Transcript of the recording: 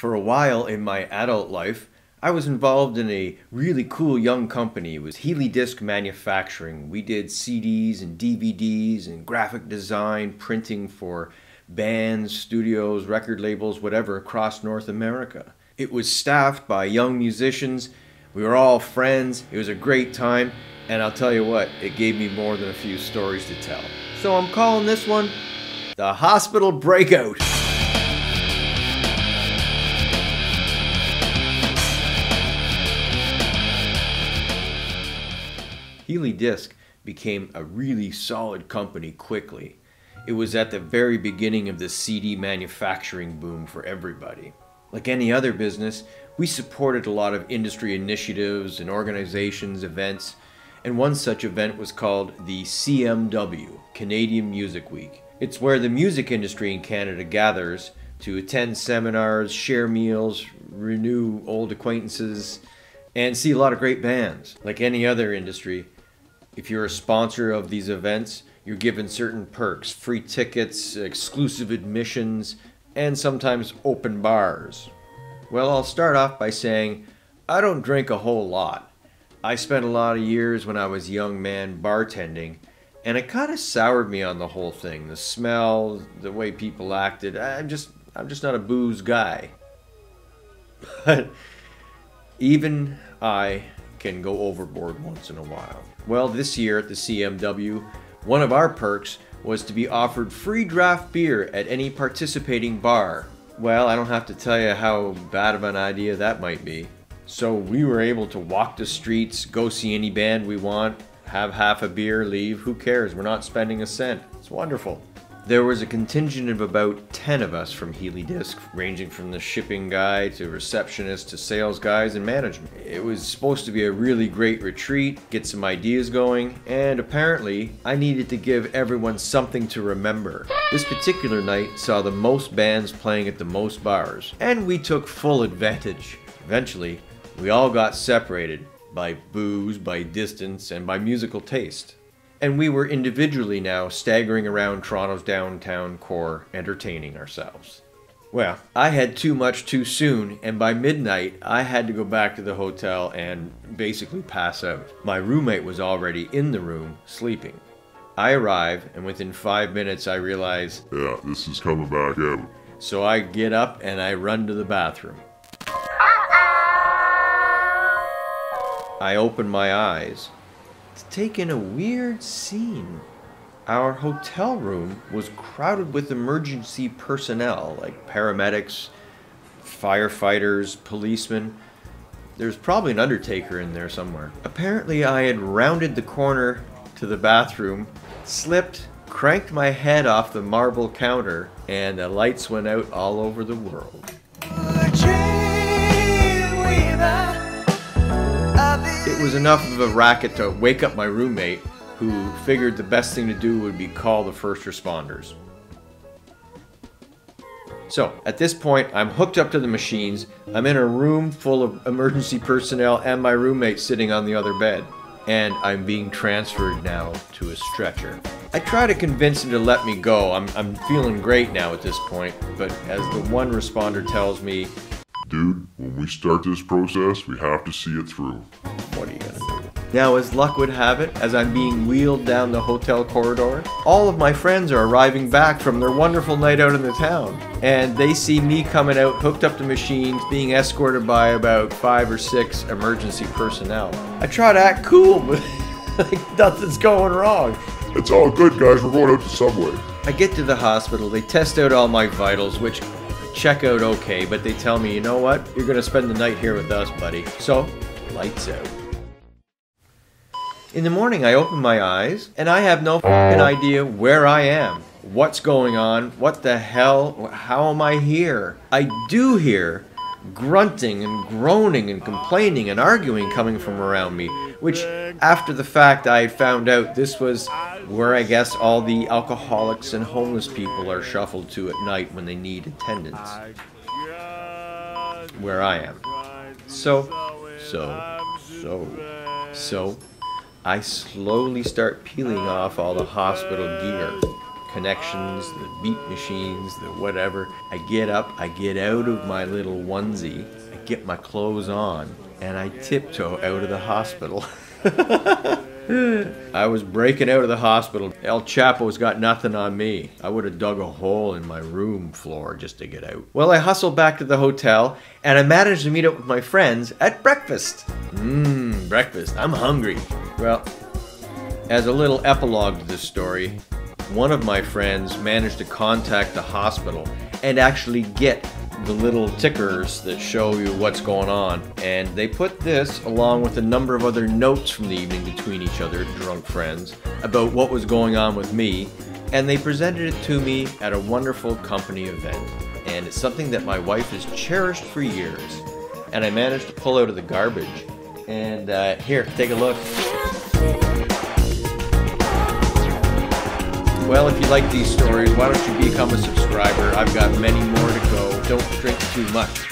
For a while in my adult life, I was involved in a really cool young company. It was Healy Disc Manufacturing. We did CDs and DVDs and graphic design, printing for bands, studios, record labels, whatever, across North America. It was staffed by young musicians. We were all friends. It was a great time. And I'll tell you what, it gave me more than a few stories to tell. So I'm calling this one The Hospital Breakout. Healy Disc became a really solid company quickly. It was at the very beginning of the CD manufacturing boom for everybody. Like any other business, we supported a lot of industry initiatives and organizations, events, and one such event was called the CMW, Canadian Music Week. It's where the music industry in Canada gathers to attend seminars, share meals, renew old acquaintances, and see a lot of great bands. Like any other industry, if you're a sponsor of these events, you're given certain perks free tickets, exclusive admissions, and sometimes open bars. Well, I'll start off by saying I don't drink a whole lot. I spent a lot of years when I was a young man bartending, and it kind of soured me on the whole thing. The smell, the way people acted. I'm just I'm just not a booze guy. But even I can go overboard once in a while. Well, this year at the CMW, one of our perks was to be offered free draft beer at any participating bar. Well, I don't have to tell you how bad of an idea that might be. So we were able to walk the streets, go see any band we want, have half a beer, leave. Who cares? We're not spending a cent. It's wonderful. There was a contingent of about 10 of us from Healy Disc, ranging from the shipping guy to receptionist to sales guys and management. It was supposed to be a really great retreat, get some ideas going, and apparently I needed to give everyone something to remember. This particular night saw the most bands playing at the most bars, and we took full advantage. Eventually, we all got separated by booze, by distance, and by musical taste and we were individually now staggering around Toronto's downtown core entertaining ourselves. Well, I had too much too soon, and by midnight, I had to go back to the hotel and basically pass out. My roommate was already in the room, sleeping. I arrive, and within five minutes, I realize, Yeah, this is coming back out. so I get up and I run to the bathroom. I open my eyes to take in a weird scene. Our hotel room was crowded with emergency personnel like paramedics, firefighters, policemen. There's probably an undertaker in there somewhere. Apparently, I had rounded the corner to the bathroom, slipped, cranked my head off the marble counter, and the lights went out all over the world. Was enough of a racket to wake up my roommate, who figured the best thing to do would be call the first responders. So, at this point, I'm hooked up to the machines. I'm in a room full of emergency personnel and my roommate sitting on the other bed. And I'm being transferred now to a stretcher. I try to convince him to let me go. I'm, I'm feeling great now at this point, but as the one responder tells me, Dude, when we start this process, we have to see it through. What are you gonna do? Now, as luck would have it, as I'm being wheeled down the hotel corridor, all of my friends are arriving back from their wonderful night out in the town. And they see me coming out, hooked up to machines, being escorted by about five or six emergency personnel. I try to act cool, but like nothing's going wrong. It's all good, guys. We're going out to Subway. I get to the hospital, they test out all my vitals, which check out okay, but they tell me, you know what? You're gonna spend the night here with us, buddy. So, lights out. In the morning, I open my eyes, and I have no idea where I am, what's going on, what the hell, how am I here? I do hear grunting and groaning and complaining and arguing coming from around me, which, after the fact, I found out this was where I guess all the alcoholics and homeless people are shuffled to at night when they need attendance. Where I am. So, so, so, so, I slowly start peeling off all the hospital gear. connections, the beat machines, the whatever. I get up, I get out of my little onesie, I get my clothes on, and I tiptoe out of the hospital. I was breaking out of the hospital. El Chapo's got nothing on me. I would have dug a hole in my room floor just to get out. Well, I hustled back to the hotel and I managed to meet up with my friends at breakfast. Mmm, breakfast. I'm hungry. Well, as a little epilogue to this story, one of my friends managed to contact the hospital and actually get the little tickers that show you what's going on. And they put this along with a number of other notes from the evening between each other, drunk friends, about what was going on with me. And they presented it to me at a wonderful company event. And it's something that my wife has cherished for years. And I managed to pull out of the garbage. And uh, here, take a look. Well, if you like these stories, why don't you become a subscriber? I've got many more to go. Don't drink too much.